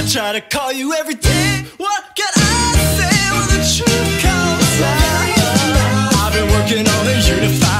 I try to call you every day. What can I say when the truth comes out? I've been working on a unified